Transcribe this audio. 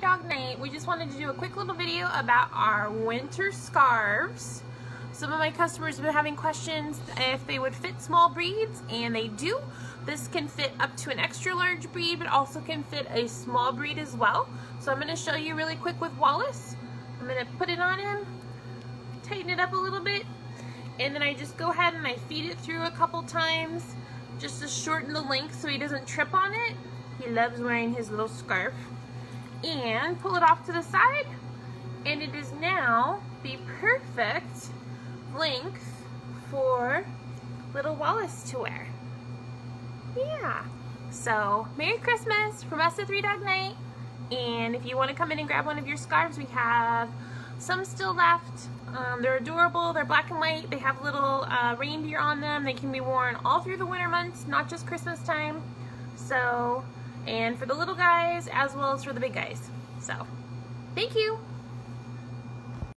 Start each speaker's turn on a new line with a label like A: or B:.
A: Dog Night. We just wanted to do a quick little video about our winter scarves. Some of my customers have been having questions if they would fit small breeds, and they do. This can fit up to an extra large breed, but also can fit a small breed as well. So I'm going to show you really quick with Wallace. I'm going to put it on him, tighten it up a little bit, and then I just go ahead and I feed it through a couple times just to shorten the length so he doesn't trip on it. He loves wearing his little scarf. And pull it off to the side. And it is now the perfect length for little Wallace to wear. Yeah. So, Merry Christmas from us at Three Dog Night. And if you want to come in and grab one of your scarves, we have some still left. Um, they're adorable. They're black and white. They have little uh, reindeer on them. They can be worn all through the winter months, not just Christmas time. So, and for the little guys as well as for the big guys. So, thank you.